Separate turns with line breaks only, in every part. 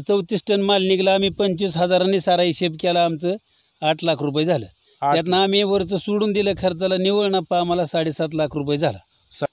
चौतीस टन माल निघला आम्ही पंचवीस हजारांनी सारा हिशेब केला आमचं आठ लाख रुपये झालं.
आठ-
त्यातनं आम्ही वरचं सोडून दिलं खर्चाला निवळ नफा आम्हाला साडेसात लाख रुपये झाला.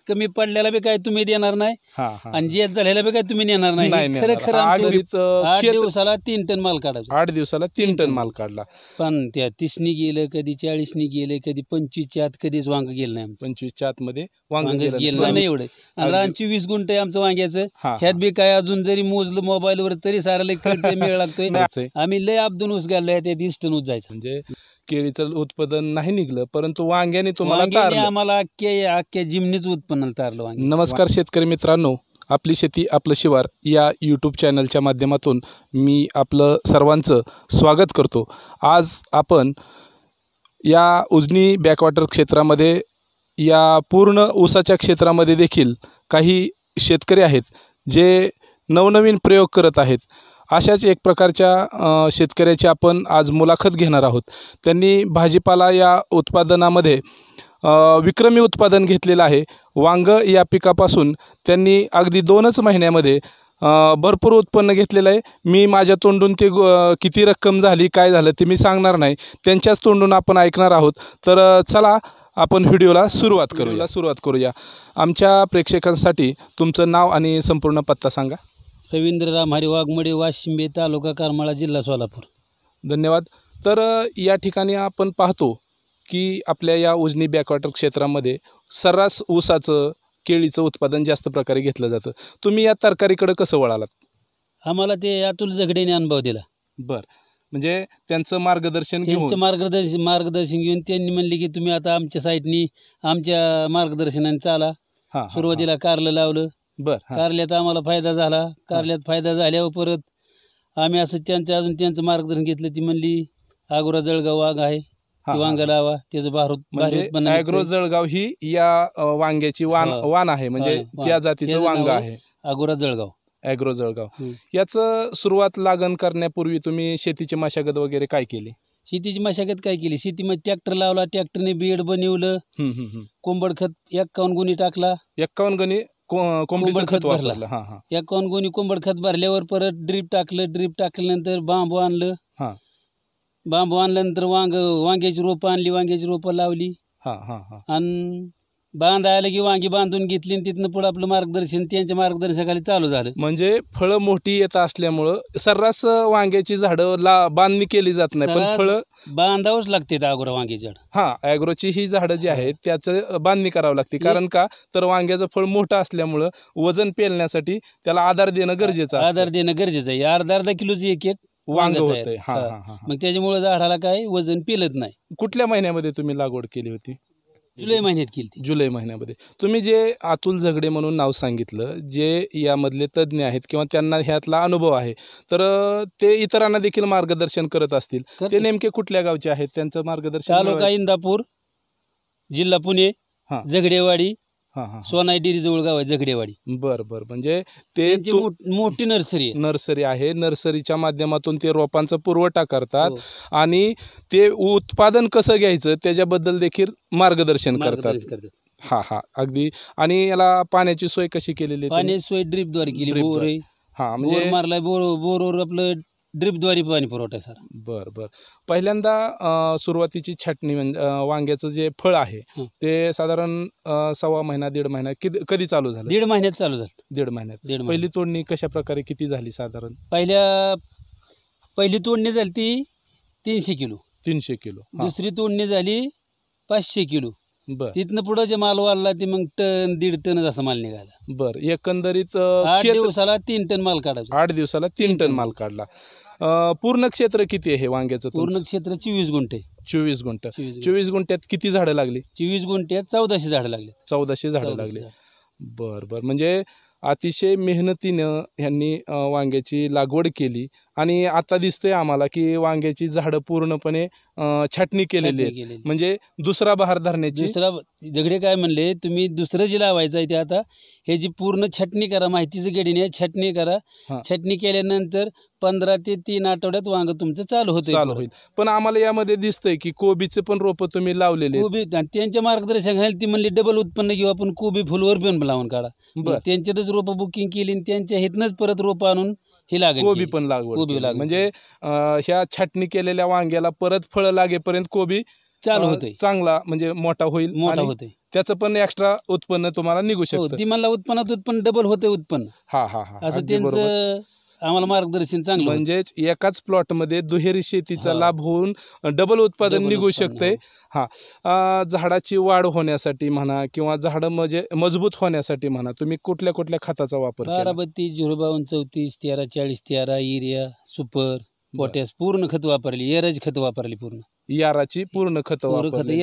कमी पडल्याला बी काय तुम्ही देणार नाही
हा, हा.
आणि जे झालेला बी काय तुम्ही नेणार नाही
नाही नेणार.
खरं खरं
आठ
आमचं
दिवस,
दिवसाला तीन टन माल काढायचा
आठ दिवसाला तीन
तीन
टन
टन
माल काढला
पण त्या तीसनी गेलं कधी चाळीसनी गेलं कधी पंचवीसच्या आत कधीच वांग गेलं नाही आमचं
पंचवीसच्या आतमध्ये वांग
वांगच
गेलं
गेलं
नाही.
नाही एवढं आणि
अगदी.
रानची वीस गुंठ आहे आमचं वांग्याचं
हा,
ह्यात बी काय अजून जरी मोजलं मोबाईलवर तरी साराला कळते मेळ लागतोय
हा.
आम्ही लय अब्दून ऊस घाललाय त्या वीस टन ऊस जायचं
म्हणजे केळीचं उत्पादन नाही निघलं परंतु वांग्याने तुम्हाला
वांग्याने
तारलं.
आम्हाला अख्ख्या अख्ख्या जिमनीच उत्पन्न तारलं वांगे.
नमस्कार शेतकरी मित्रांनो आपली शेती आपलं शिवार या यूट्यूब चॅनलच्या माध्यमातून मी आपलं सर्वांचं स्वागत करतो. आज आपण या उजनी बॅकवॉटर क्षेत्रामध्ये या पूर्ण ऊसाच्या क्षेत्रामध्ये देखील काही शेतकरी आहेत जे नवनवीन प्रयोग करत आहेत. अशाच एक प्रकारच्या शेतकऱ्याची आपण आज मुलाखत घेणार आहोत. त्यांनी भाजीपाला या उत्पादनामध्ये विक्रमी उत्पादन घेतलेलं आहे. वांग या पिकापासून त्यांनी अगदी दोनच महिन्यामध्ये भरपूर उत्पन्न घेतलेलं आहे. मी माझ्या तोंडून ते किती रक्कम झाली काय झालं ते मी सांगणार नाही. त्यांच्याच तोंडून आपण ऐकणार आहोत. तर चला आपण व्हिडिओला सुरुवात करूया. सुरुवात करूया. आमच्या प्रेक्षकांसाठी तुमचं नाव आणि संपूर्ण पत्ता सांगा.
रवींद्र रामहरी वाघमडे वाशिंबे तालुका करमाळा जिल्हा सोलापूर.
धन्यवाद. तर या ठिकाणी आपण पाहतो की आपल्या या उजनी बॅकवॉटर क्षेत्रामध्ये सर्रास ऊसाचं केळीचं उत्पादन जास्त प्रकारे घेतलं जातं. तुम्ही या तरकारीकडे कसं वळालात?
आम्हाला ते अतुल झगडेने अनुभव दिला.
बर. म्हणजे त्यांचं मार्गदर्शन
त्यांचं
घेऊन
मार्गदर्शन मार्गदर्शन घेऊन त्यांनी म्हणले की तुम्ही आता आमच्या साईडनी आमच्या मार्गदर्शनाने चाला. सुरुवातीला कारलं लावलं.
बर.
कारल्यात आम्हाला फायदा झाला. कारल्यात फायदा झाल्यावर परत आम्ही असं त्यांचं अजून त्यांचं मार्गदर्शन घेतलं. ती म्हणली आगोरा जळगाव वाघ आहे.
हा, हा,
वांग
हा.
लावा त्याचं भार
म्हणजे जळगाव ही या अ, वांग्याची वाण
हा.
वाण आहे म्हणजे
वाण.
त्या जातीचं वांग
नाव आहे
आहे
आगोरा जळगाव
ॲग्रो जळगाव
हम्म.
याचं सुरुवात लागण करण्यापूर्वी तुम्ही शेतीची मशागत वगैरे काय केली
शेतीची मशागत काय केली शेतीमध्ये ट्रॅक्टर लावला ट्रॅक्टरने बेड बनवलं
हम्म, हम्म, हम्म.
कोंबड खत एक्कावन्न गुणी टाकला
एक्कावन्न गणी को- कोंबडीचं
कोंबड
खत
खत भरला.
वापरलं हा हा
एक्कावन्न गुणी कोंबड खत भरल्यावर परत ड्रीप टाकलं ड्रीप टाकल्यानंतर बांबू आणलं. बांबू आणल्यानंतर वांग वांग्याची रोपं आणली वांग्याची रोपं लावली.
हा हा हा.
आणि बांधायला की वांगी बांधून घेतली आणि तिथनं पुढे आपलं मार्गदर्शन त्यांच्या मार्गदर्शनाखाली चालू झालं.
म्हणजे फळं मोठी येत असल्यामुळं सर्रास वांग्याची झाडं ला बांधणी केली जात नाही पण
सर्रास
फळं
बांधावंच लागते अगोदर वांग्याची झाड.
हा ॲग्रोची ही झाडं जी आहेत त्याचं बांधणी करावी लागते. कारण का? तर वांग्याचं फळ मोठं असल्यामुळं वजन पेलण्यासाठी त्याला आधार देणं गरजेचं असतं.
आधार देणं गरजेचं आहे. अर्धा अर्धा किलोची एक एक
वांग हा
हा.
हा हा
मग त्याच्यामुळे झाडाला काय वजन पेलत नाही
कुठल्या महिन्यामध्ये तुम्ही लागवड केली होती
जुलै महिन्यात केली ती
जुलै महिन्यामध्ये तुम्ही जे अतुल झगडे म्हणून नाव सांगितलं जे यामधले तज्ज्ञ आहेत किंवा त्यांना ह्यातला अनुभव आहे तर अं, ते इतरांना देखील मार्गदर्शन करत असतील ते. नेमके कुठल्या गावचे आहेत त्यांचं मार्गदर्शन
तालुका
मिळवायचं?
इंदापूर जिल्हा पुणे
हा.
झगडेवाडी
हा हा
सोनाई गाव आहे झगडेवाडी.
बर बर. म्हणजे ते
त्यांची
तु-
मोठ- मोठी नर्सरी आहे.
नर्सरी आहे. नर्सरीच्या माध्यमातून ते रोपांचा पुरवठा करतात
हो.
आणि ते उत्पादन कसं घ्यायचं त्याच्याबद्दल देखील मार्गदर्शन करतात.
मार्गदर्शन करतात.
हा हा. अगदी. आणि याला पाण्याची सोय कशी केलेली आहे तुम्ही?
पाणी सोय ड्रीपद्वारे केली
Drip
बोर.
द्वारे.
आहे
हा
बोर
म्हणजे
मारलाय बोर बोरवर आपलं ड्रीपद्वारे पाणी पुरवठा आहे सर.
बर बर. पहिल्यांदा अं, सुरुवातीची छाटणी म्हणजे अं, वांग्याचं जे फळ आहे
हं.
ते साधारण अं, सव्वा महिना दीड महिना कधी चालू झालं?
दीड महिन्यात चालू झालं.
दीड महिन्यात.
दीड
पहिली तोडणी कशा प्रकारे किती झाली साधारण?
पहिल्या पहिली तोडणी झाली ती तीनशे किलो.
तीनशे किलो. हा,
दुसरी तोडणी झाली पाचशे किलो.
बर.
तिथनं पुढं जे माल वाढला ते मग टन दीड टन असा माल निघाला.
बर. एकंदरीत अं,
आठ
क्षेत्र-
दिवसाला तीन टन माल काढायचा.
आठ दिवसाला तीन
तीन
टन
टन.
माल काढला. अं, पूर्ण क्षेत्र किती आहे हे वांग्याचं
पूर्ण क्षेत्र चोवीस गुंठे.
चोवीस गुंठ.
चोवीस गुंठे.
चोवीस गुंठ्यात किती झाडं लागली?
चोवीस गुंठ्यात चौदाशे झाडं लागले.
चौदाशे झाडं लागली. बर बर. म्हणजे अतिशय मेहनतीनं ह्यांनी अं, वांग्याची लागवड केली. आणि आता दिसतंय आम्हाला की वांग्याची झाडं पूर्णपणे अं, छाटणी केलेली आहे
केलेली.
म्हणजे दुसरा बहार धरण्याची.
दुसरा झगडे काय म्हणले तुम्ही दुसरं जे लावायचं आहे ते आता हे जी पूर्ण छटणी करा माहितीचं गेडीने छटणी करा.
हा.
छटणी केल्यानंतर पंधरा ते तीन आठवड्यात वांग तुमचं चालू होतं
चालू होईल. पण आम्हाला यामध्ये दिसतंय की कोबीचे पण रोपं तुम्ही लावलेले आहेत.
कोबी आणि त्यांच्या मार्गदर्शनाखाली ती म्हणली डबल उत्पन्न घेऊ आपण कोबी फुलवर पण लावून काढा.
बर.
त्यांच्यातच रोपं बुकिंग केली आणि त्यांच्या हितनंच परत रोपं आणून ही लागेल
कोबी पण लागवड
कोबी
केली.
लागवड
म्हणजे अं, ह्या छाटणी केलेल्या वांग्याला परत फळं लागेपर्यंत कोबी
चालू
अं,
होतंय.
चांगला म्हणजे मोठा होईल
मोठा
आणि
होतोय.
त्याचं पण एक्स्ट्रा उत्पन्न तुम्हाला निघू
हो
शकतं.
ती मला उत्पन्नात उत्पन्न डबल होतंय उत्पन्न.
हा हा हा.
असं
अगदी बरोबर.
त्यांचं आम्हाला मार्गदर्शन चांगलं होतं.
म्हणजेच एकाच प्लॉटमध्ये दुहेरी शेतीचा
हा.
लाभ होऊन डबल उत्पादन निघू शकतंय
हो.
अं, झाडाची वाढ होण्यासाठी म्हणा किंवा झाड म्हणजे मजबूत होण्यासाठी म्हणा तुम्ही कुठल्या कुठल्या खताचा वापर केला
बाराबत्ती झिरो बावन्न चौतीस तेरा चाळीस तेरा युरिया सुपर पोटॅश पूर्ण खत वापरली एरज खत वापरली पूर्ण
याराची पूर्ण खत वापरलेली.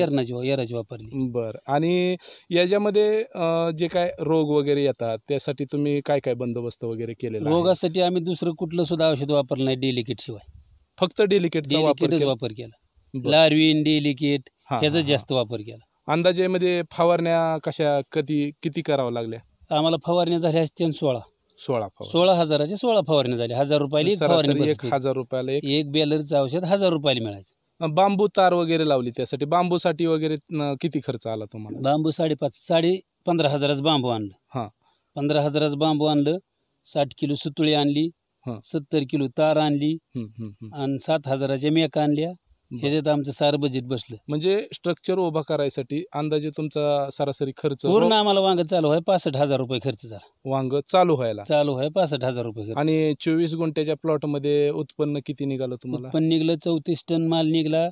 एराची वापरली
बर आणि याच्यामध्ये अं, जे काय रोग वगैरे येतात त्यासाठी तुम्ही काय काय बंदोबस्त वगैरे केलेला आहे?
रोगासाठी आम्ही दुसरं कुठलं सुद्धा औषध वापरलं नाही डेलिकेट शिवाय
फक्त डेलिकेटचा वापर
डेलिकेटच
केला?
वापर केला
बरं.
लार्विन डेलिकेट ह्याचा. जास्त वापर केला
अंदाजेमध्ये फवारण्या कशा कधी किती करावं लागल्या
आम्हाला फवारण्या झाल्या असत्या सोळा
सोळा फवार
सोळा हजाराच्या सोळा फवारण्या झाल्या हजार रुपयाला एक फवारणी
सरासरी एक
बसते.
हजार रुपयाला एक
एक बॅलरचं औषध हजार रुपयाला मिळायचं
बांबू तार वगैरे लावली त्यासाठी बांबूसाठी वगैरे न, किती खर्च आला तुम्हाला
बांबू साडेपाच साडे पंधरा हजाराचं बांबू आणलं
हा.
पंधरा हजाराचं बांबू आणलं साठ किलो सुतळी आणली
हा.
सत्तर किलो तार आणली
हम्म, हम्म, हम्म.
आणि सात हजाराच्या मेका आणल्या. ह्याच्यात आमचं सारं बजेट बसलं.
म्हणजे स्ट्रक्चर उभा करायसाठी अंदाजे तुमचा सरासरी खर्च
पूर्ण आम्हाला वांग चालू आहे पासष्ट हजार रुपये खर्च झाला.
वांग चालू व्हायला.
चालू आहे पासष्ट हजार रुपये खर्च.
आणि चोवीस गुंठ्याच्या प्लॉटमध्ये उत्पन्न किती निघालं तुम्हाला?
उत्पन्न निघलं चौतीस टन माल निघला.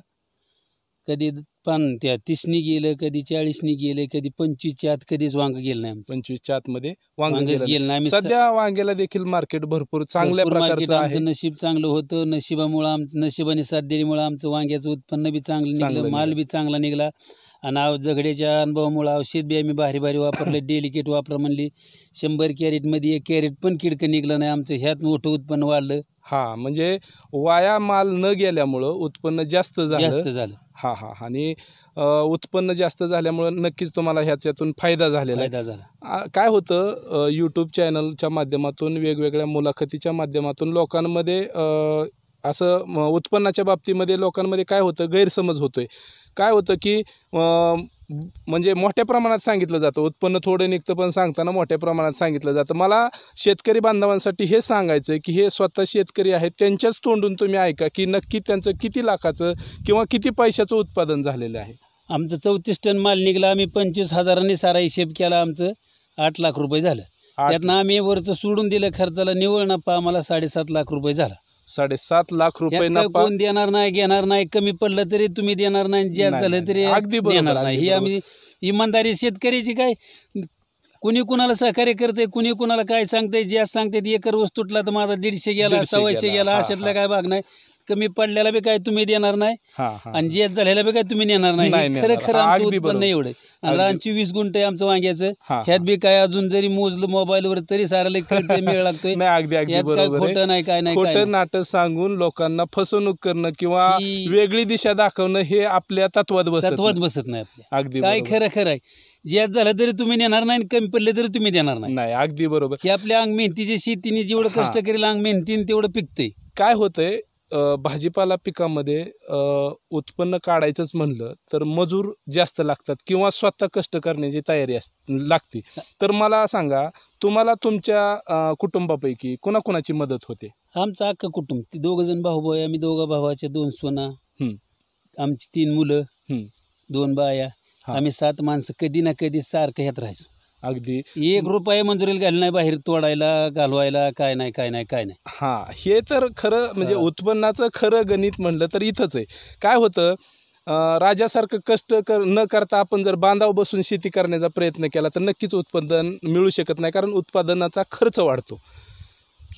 कधी पान त्या तीसनी गेलं कधी चाळीसनी गेलं कधी पंचवीसच्या आत कधीच वांग गेलं नाही आमचं.
पंचवीसच्या आतमध्ये वांग
वांगच
गेलं.
गेलं नाही. आम्ही
सध्या वांग्याला देखील मार्केट भरपूर चांगल्या
भरपूर market
प्रकारचं आहे.
आमचं नशीब चांगलं होतं. नशिबामुळं आमचं नशिबाने साथ दिल्यामुळं आमचं वांग्याचं उत्पन्न बी चांगलं
चांगलं
निघलं माल
निघालं.
बी चांगला निघला. आणि आव झगड्याच्या अनुभवामुळं औषध बी आम्ही भारी भारी वापरलं डेलिकेट वापरा म्हणली. शंभर कॅरेटमध्ये एक कॅरेट पण किडकं निघलं नाही. आमचं ह्यात मोठं उत्पन्न वाढलं.
हा म्हणजे वाया माल न गेल्यामुळं उत्पन्न जास्त झालं.
जास्त झालं.
हा हा आणि अ, उत्पन्न जास्त झाल्यामुळं नक्कीच तुम्हाला ह्याच्यातून फायदा झालेला आहे.
फायदा झाला.
आ, काय होतं यूट्यूब चॅनलच्या माध्यमातून वेगवेगळ्या मुलाखतीच्या माध्यमातून लोकांमध्ये अ, असं म, उत्पन्नाच्या बाबतीमध्ये लोकांमध्ये काय होतं गैरसमज होतोय. काय होतं की अ, म्हणजे मोठ्या प्रमाणात सांगितलं जातं. उत्पन्न थोडं निघतं पण सांगताना मोठ्या प्रमाणात सांगितलं जातं. मला शेतकरी बांधवांसाठी हे सांगायचं आहे की हे स्वतः शेतकरी आहेत त्यांच्याच तोंडून तुम्ही ऐका की नक्की त्यांचं किती लाखाचं किंवा किती पैशाचं उत्पादन झालेलं आहे?
आमचं चौतीस टन माल निघला आम्ही पंचवीस हजारांनी सारा हिशेब केला आमचं आठ लाख रुपये झालं. त्यातनं आम्ही वरचं सोडून दिलं खर्चाला निवळ नफा आम्हाला साडेसात लाख रुपये झाला.
साडेसात लाख रुपये
यात काय
नफा
कोण देणार नाही घेणार नाही कमी पडलं तरी तुम्ही देणार नाही जास्त
नाही,
झालं तरी
नाही. अगदी बरोबर,
देणार
अगदी
नाही ही. आम्ही इमानदारी शेतकऱ्याची काय कुणी कुणाला सहकार्य करते कुणी कुणाला काय सांगते जास्त सांगते एकर वस्तू तुटला तर माझा दीडशे गेला
दीडशे
सव्वाशे
गेला.
गेला
हा,
अशातला
हा.
काय भाग नाही कमी पडलेला बी काय तुम्ही देणार नाही
हा हा
आणि जे झालेला बी काय तुम्ही नेणार नाही
नाही
हे
नेणार.
खरं खरं आमचं
अगदी
उत्पन्न
बरोबर.
एवढं आणि
अगदी.
रानची वीस गुंठ आहे आमचं वांग्याचं
हा,
ह्यात. बी काय अजून जरी मोजलं मोबाईलवर तरी साराला कळतंय मेळ लागतोय
नाही अगदी अगदी
यात काय
बरोबर आहे.
खोटं नाही काय नाही काय
खोटं
नाही.
नाटक सांगून लोकांना फसवणूक करणं किंवा
ही-
वेगळी दिशा दाखवणं हे आपल्या तत्वात बसत
तत्वात
नाही.
बसत नाही आपल्या
अगदी
काय
बरोबर.
खरं खरं आहे ज्यात झालं तरी तुम्ही नेणार नाही आणि कमी पडले तरी तुम्ही देणार नाही
नाही अगदी बरोबर
हे आपल्या अंग मेहनतीच्या शेतीने जेवढं
हा.
कष्ट करेल अंग मेहनतीने तेवढं पिकतंय
काय होतंय भाजीपाला पिकामध्ये उत्पन्न काढायचंच म्हणलं तर मजूर जास्त लागतात किंवा स्वतः कष्ट करण्याची तयारी अस लागते तर मला सांगा तुम्हाला तुमच्या कुटुंबापैकी कुणाकुणाची मदत होते
आमचं अख्खं कुटुंब ती दोघ जण भाऊ आहे. आम्ही दोघा भावाच्या दोन सोना. आमची तीन मुलं. दोन बाया. आम्ही सात माणसं कधी ना कधी सारखं ह्यात राहायचो
अगदी.
एक रुपये मंजुरीला घाल नाही बाहेर तोडायला घालवायला काय नाही काय नाही काय नाही.
हा हे तर खरं म्हणजे. उत्पन्नाचं खरं गणित म्हणलं तर इथंच आहे. काय होतं राजासारखं कष्ट कर न करता आपण जर बांधाव बसून शेती करण्याचा प्रयत्न केला तर नक्कीच उत्पादन मिळू शकत नाही कारण उत्पादनाचा खर्च वाढतो.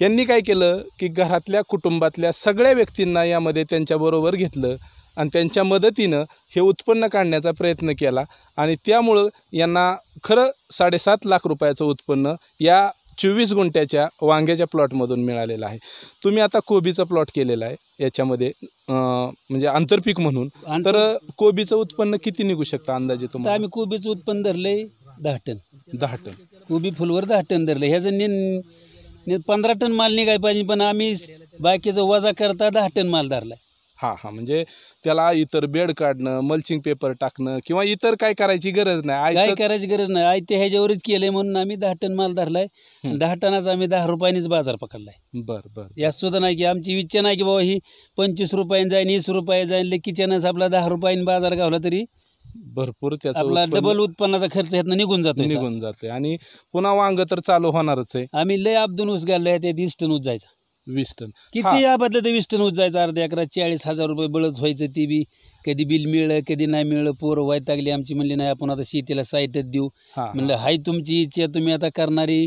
यांनी काय केलं की घरातल्या कुटुंबातल्या सगळ्या व्यक्तींना यामध्ये त्यांच्याबरोबर घेतलं. आणि त्यांच्या मदतीनं हे उत्पन्न काढण्याचा प्रयत्न केला. आणि त्यामुळं यांना खरं साडेसात लाख रुपयाचं उत्पन्न या चोवीस गुंठ्याच्या वांग्याच्या प्लॉटमधून मिळालेलं आहे. तुम्ही आता कोबीचा प्लॉट केलेला आहे. याच्यामध्ये म्हणजे आंतरपीक म्हणून. तर कोबीचं उत्पन्न किती निघू शकतं अंदाजे तुम्हाला?
आम्ही कोबीचं उत्पन्न धरलंय दहा टन.
दहा टन.
कोबी फुलवर दहा टन धरलं ह्याचं ने पंधरा टन माल निघाय पाहिजे पण आम्ही बाकीचं वजा करता दहा टन माल धरलाय.
हा हा. म्हणजे त्याला इतर बेड काढणं मल्चिंग पेपर टाकणं किंवा इतर काय करायची गरज नाही.
काय
आयतंच-
करायची गरज नाही. आय ते ह्याच्यावरच केलंय म्हणून आम्ही दहा टन माल धरलाय.
हम्म.
दहा टनाच आम्ही दहा रुपयानेच बाजार पकडलाय.
बर बर
यात सुद्धा नाही की आमची इच्छा नाही की बाबा ही पंचवीस रुपयाने जाईन वीस रुपये जाईन लेकीच्यानंच आपला दहा रुपयाने बाजार गावला तरी
भरपूर त्याचं
आपला
उत्पन्न
डबल उत्पन्नाचा खर्च ह्यातनं निघून जातो
निघून जाते आणि पुन्हा वांग तर चालू होणारच आहे.
आम्ही लय अब्दून ऊस घाललाय ते वीस टन ऊस जायचा.
वीस टन
किती याबद्दल ते वीस टन ऊस जायचं? अर्ध्या अकरा चाळीस हजार रुपये बळच व्हायचं ती बी. कधी बिल मिळलं कधी नाही मिळलं. पोरं व्हायला लागली आमची म्हणली नाही आपण आता शेतीला साईटच देऊ.
हा, हा.
म्हणलं हाय तुमची इच्छा तुम्ही आता करणारी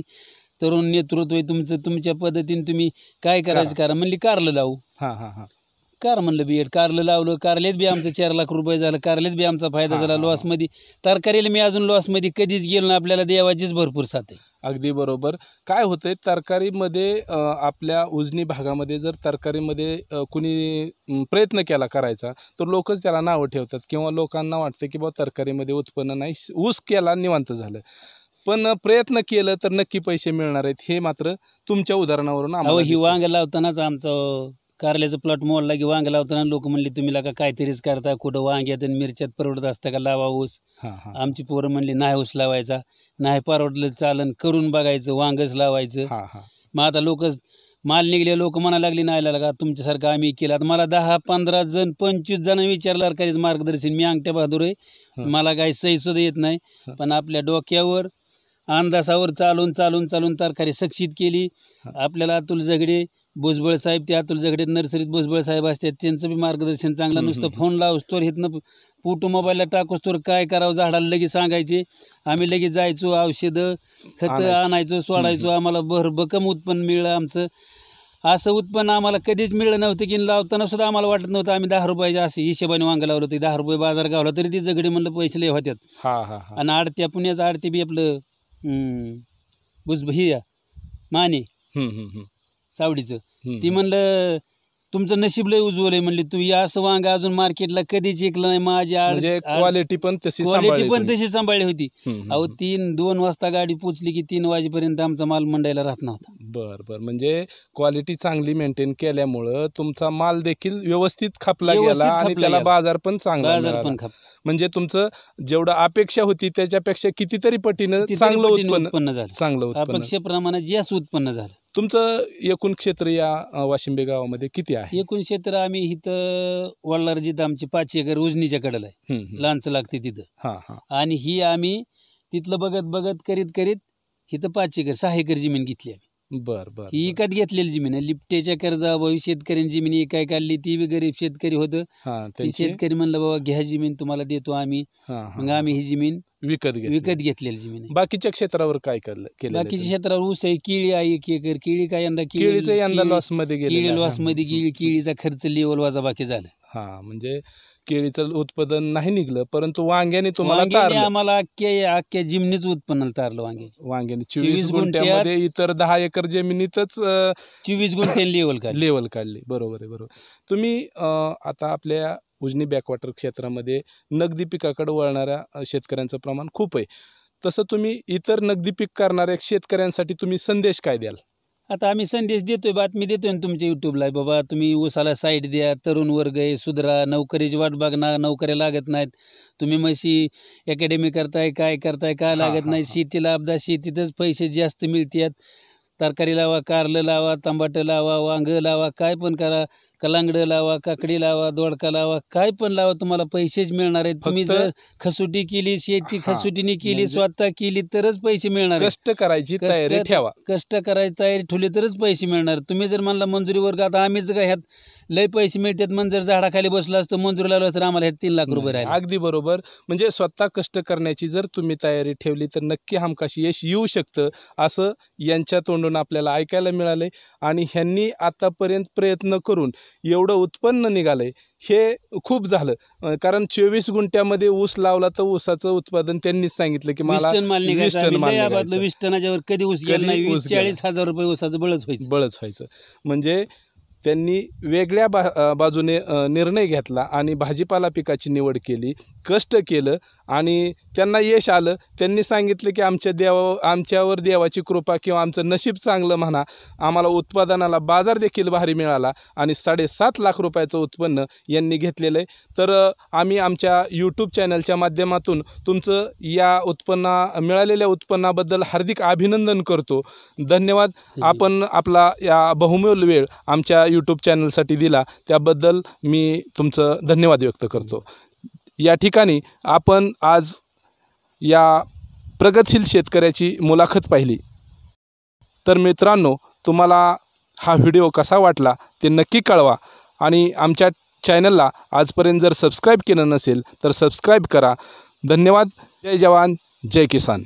तरुण नेतृत्व आहे तुमचं तुमच्या पद्धतीने तुम्ही काय करायचं करा. म्हणली कारलं लावू.
हा हा हा.
कार म्हणलं बीएड कारलं लावलं. कारलेत बी आमचं चार लाख रुपये झालं कारलेत बी आमचा फायदा
हा,
झाला.
हा, हा.
लॉसमध्ये तरकारीला मी अजून लॉसमध्ये कधीच गेलो ना आपल्याला देवाचीच भरपूर साथ आहे.
अगदी बरोबर. काय होतंय तरकारीमध्ये आपल्या उजनी भागामध्ये जर तरकारीमध्ये कुणी प्रयत्न केला करायचा तर लोकच त्याला नावं ठेवतात किंवा लोकांना वाटतं की बाबा तरकारीमध्ये उत्पन्न नाही ऊस केला निवांत झालं. पण प्रयत्न केलं तर नक्की पैसे मिळणार आहेत हे मात्र तुमच्या उदाहरणावरून
अहो ही. वांग लावतानाच आमचं कारल्याचं प्लॉट मोडला की वांग लावताना लोक म्हणले तुम्ही का काहीतरीच करता कुठं वांग्यात आणि मिरच्यात परवडत असतं का? लावा ऊस. आमची पोरं म्हणली नाही ऊस लावायचा. नाही परवडलं चालन करून बघायचं वांगच लावायचं
हा हा
मग आता लोक माल निघले लोक म्हणा लागली नाही का तुमच्यासारखं आम्ही केलं आता मला दहा पंधरा जण पंचवीस जण विचारलं काहीच मार्गदर्शन मी अंगठ्या बहादूर आहे. मला काही सही सुद्धा येत नाही. पण आपल्या डोक्यावर अंदासावर चालून चालून चालून तरकारी सक्सित केली. आपल्याला अतुल झगडे भुजबळ साहेब ते अतुल झगडे नर्सरीत भुजबळ साहेब असतात त्यांचं बी मार्गदर्शन चांगलं नुसतं. फोन लावस तर इथनं फोटो मोबाईलला टाकूस तर काय करावं झाडाला लगेच सांगायचे. आम्ही लगेच जायचो औषधं खतं
आणायचं.
सोडायचो. आम्हाला भरभक्कम उत्पन्न मिळलं आमचं. असं उत्पन्न आम्हाला कधीच मिळलं नव्हतं की लावताना सुद्धा आम्हाला वाटत नव्हतं. आम्ही दहा रुपयाच्या असं हिशेबाने वांग लावलं होतं. दहा रुपये बाजार गावला तरी ती जगडी म्हणलं पैसे लय होत्यात. आणि आडत्या पुण्याचं आडती बी आपलं ही या, माने चावडीचं. ती म्हणलं तुमचं नशीब लय उज्ज्वल आहे म्हणली तू या असं वांग अजून मार्केटला कधीच ऐकलं नाही माझी आड
म्हणजे क्वालिटी पण तशी
क्वालिटी
सांभाळली
पण
तुम्ही.
तशी सांभाळली होती
हम्म,
अहो
हम्म.
तीन दोन वाजता गाडी पोचली की तीन वाजेपर्यंत आमचा माल मंडायला राहत नव्हता
बर बर म्हणजे क्वालिटी चांगली मेंटेन केल्यामुळं तुमचा माल देखील व्यवस्थित खपला
व्यवस्थित
गेला आणि
खपला
त्याला
गेला.
बाजार पण चांगला
बाजार
मिळाला.
पण खाप
म्हणजे तुमचं जेवढं अपेक्षा होती त्याच्यापेक्षा कितीतरी पटीनं
कितीतरी
चांगलं
पटीने
उत्पन्न
उत्पन्न झालं
चांगलं उत्पन्न
अपेक्षेप्रमाणे जास्त उत्पन्न झालं
तुमचं एकूण क्षेत्र या अं, वाशिंबे गावामध्ये किती आहे?
एकूण क्षेत्र आम्ही इथं वल्लार जिथं आमची पाच एकर उजनीच्या कडेला आहे. लांच लागते तिथं.
हा हा.
आणि ही आम्ही तिथलं बघत बघत करीत करीत इथं पाच एकर सहा एकर जमीन घेतली आम्ही.
बर बर
ही
बर.
विकत घेतलेली जमीन आहे. लिफ्टेच्या कर्जाभावी शेतकऱ्यांनी जमीन काय काढली ती बी गरीब शेतकरी होतं.
हा
ती
त्यांची?
शेतकरी म्हणलं बाबा घ्या जमीन तुम्हाला देतो आम्ही.
हा, हा,
मग आम्ही ही जमीन
विकत घेतली.
विकत घेतलेली जमीन आहे.
बाकीच्या क्षेत्रावर काय केलं केलं
बाकीच्या क्षेत्रावर ऊस आहे केळी आहे एक एकर. केळी काय यंदा केळी-
केळीचं यंदा
केळी-
लॉसमध्ये
केळी
गेले
लॉसमध्ये गेली केळीचा खर्च लेवल वाजा बाकी झाला.
हा म्हणजे केळीचं उत्पादन नाही निघलं परंतु वांग्याने तुम्हाला
वांग्याने
तारलं.
आम्हाला अख्ख्या अख्ख्या जिमनीच उत्पन्न तारलं वांगे.
वांग्याने
24
चोवीस गुंठ्यामध्ये इतर दहा एकर जमिनीतच
चोवीस गुंठे लेवल काढली.
लेवल काढली. बरोबर आहे बरोबर. तुम्ही अं, आता आपल्या उजनी बॅकवॉटर क्षेत्रामध्ये नगदी पिकाकडे वळणाऱ्या शेतकऱ्यांचं प्रमाण खूप आहे. तसं तुम्ही इतर नगदी पीक करणाऱ्या शेतकऱ्यांसाठी तुम्ही संदेश काय द्याल?
आता आम्ही संदेश देतोय बातमी देतोय ना तुमच्या युट्यूबला बाबा तुम्ही ऊसाला साईड द्या तरुण वर्ग आहे सुधरा नोकरीची वाट बघणार नोकऱ्या लागत नाहीत. तुम्ही मशी अकॅडमी करताय काय करताय काय लागत नाही. शेतीला अपदा शेतीतच पैसे जास्त मिळतात. तरकारी लावा कारलं लावा टमाटर लावा वांग लावा काय पण करा. कलांगडं लावा काकडी लावा दोडका लावा काय पण लावा तुम्हाला पैसेच मिळणार आहेत. तुम्ही जर खसुटी केली शेती खसुटीने केली
म्हणजे-
स्वतः केली तरच पैसे मिळणार
कष्ट करायची तयारी ठेवा.
कष्ट करायची तयारी ठेवली तरच पैसे मिळणार तुम्ही जर म्हणला मंजुरी वर्ग आता आम्हीच काय ह्यात लय पैसे मिळतात मग जर झाडाखाली बसलो असतो मंजुरी लावलं तर आम्हाला ह्यात तीन लाख रुपये राहिले.
अगदी बरोबर. म्हणजे स्वतः कष्ट करण्याची जर तुम्ही तयारी ठेवली तर नक्की हमखाशी यश येऊ शकतं असं यांच्या तोंडून आपल्याला ऐकायला मिळालंय. आणि ह्यांनी आतापर्यंत प्रयत्न करून एवढं उत्पन्न निघालंय हे खूप झालं. कारण चोवीस गुंठ्यामध्ये ऊस लावला तर ऊसाचं उत्पादन त्यांनीच सांगितलं की
वीस
मला
टन माल
वीस टन निघायचा.
वीस कधी ऊस गेला
कधी
नाही?
ऊस
वीस. चाळीस हजार रुपये ऊसाचं बळच व्हायचं.
बळच व्हायचं. म्हणजे त्यांनी वेगळ्या बा बाजूने निर्णय घेतला आणि भाजीपाला पिकाची निवड केली कष्ट केलं आणि त्यांना यश आलं. त्यांनी सांगितलं की आमच्या देवा आमच्यावर देवाची कृपा किंवा आमचं नशीब चांगलं म्हणा आम्हाला उत्पादनाला बाजार देखील भारी मिळाला आणि साडेसात लाख रुपयाचं उत्पन्न यांनी घेतलेलं आहे. तर आम्ही आमच्या यूट्यूब चॅनलच्या माध्यमातून तुमचं या उत्पन्ना मिळालेल्या उत्पन्नाबद्दल हार्दिक अभिनंदन करतो. धन्यवाद. आपण आपला या बहुमूल्य वेळ आमच्या यूट्यूब चॅनलसाठी दिला. त्याबद्दल मी तुमचं धन्यवाद व्यक्त करतो. या ठिकाणी आपण आज या प्रगतशील शेतकऱ्याची मुलाखत पाहिली. तर मित्रांनो तुम्हाला हा व्हिडिओ कसा वाटला ते नक्की कळवा आणि आमच्या चॅनलला आजपर्यंत जर सबस्क्राईब केलं नसेल तर सबस्क्राईब करा. धन्यवाद. जय जवान. जय किसान.